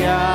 Yeah.